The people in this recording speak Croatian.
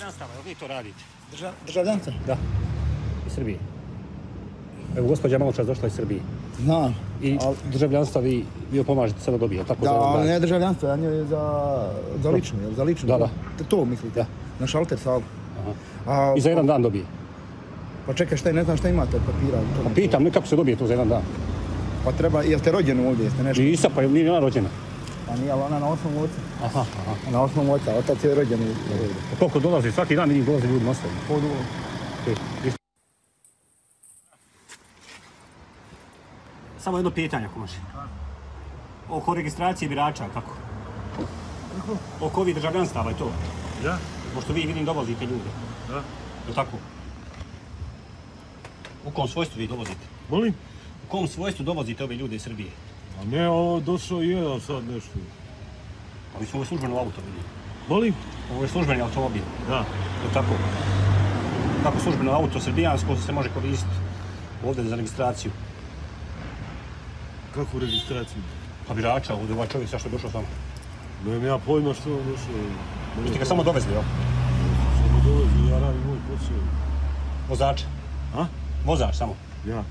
državljanstava, jel vi to radite? Drža, državljanca? Da. Iz Srbije. Evo, gospođa malo čas došla iz Srbije. Znam. I Al- državljanstva vi, vi joj pomažete sada dobije, tako Da, za ali ne državljanstvo, ja njoj za, za lično, jel za lično? Da, da. To, mislite? Da. Na šalter salu. Aha. A, I za jedan dan dobije. Pa čekaj, šta je, ne znam šta imate od papira. Pa pitam, ne kako se dobije to za jedan dan. Pa treba, jeste rođeni ovdje, jeste nešto? Nisa, pa je nije ona rođena. Pa nije, ali ona na osnovu oca. Aha, aha. Na osnovu oca, otac je rođen. Pa koliko dolazi, svaki dan vidim dolaze ljudi nastavno. Pod u- Samo jedno pitanje ako može. Oko registracije birača, kako? Oko ovih državljanstava je to. Ja? Pošto vi vidim dovozite ljude. Da. Je li tako? U kom svojstvu vi dovozite? Molim? U kom svojstvu dovozite ove ljude iz Srbije? A ne, ovo došao jedan sad nešto. Mi smo ovo službeno auto vidim. Molim? Ovo je službeni automobil. Da. Je tako? Kako službeno auto srbijansko se može koristiti ovdje za registraciju? Kakvu registraciju? Pa birača, ovdje ovaj čovjek sa što je došao. Nemam ja pojma što on došao. Vi ste ga samo dovezli, jel? Samo dolazi, ja radim moj posao. Vozač. A? Vozač samo. Ja.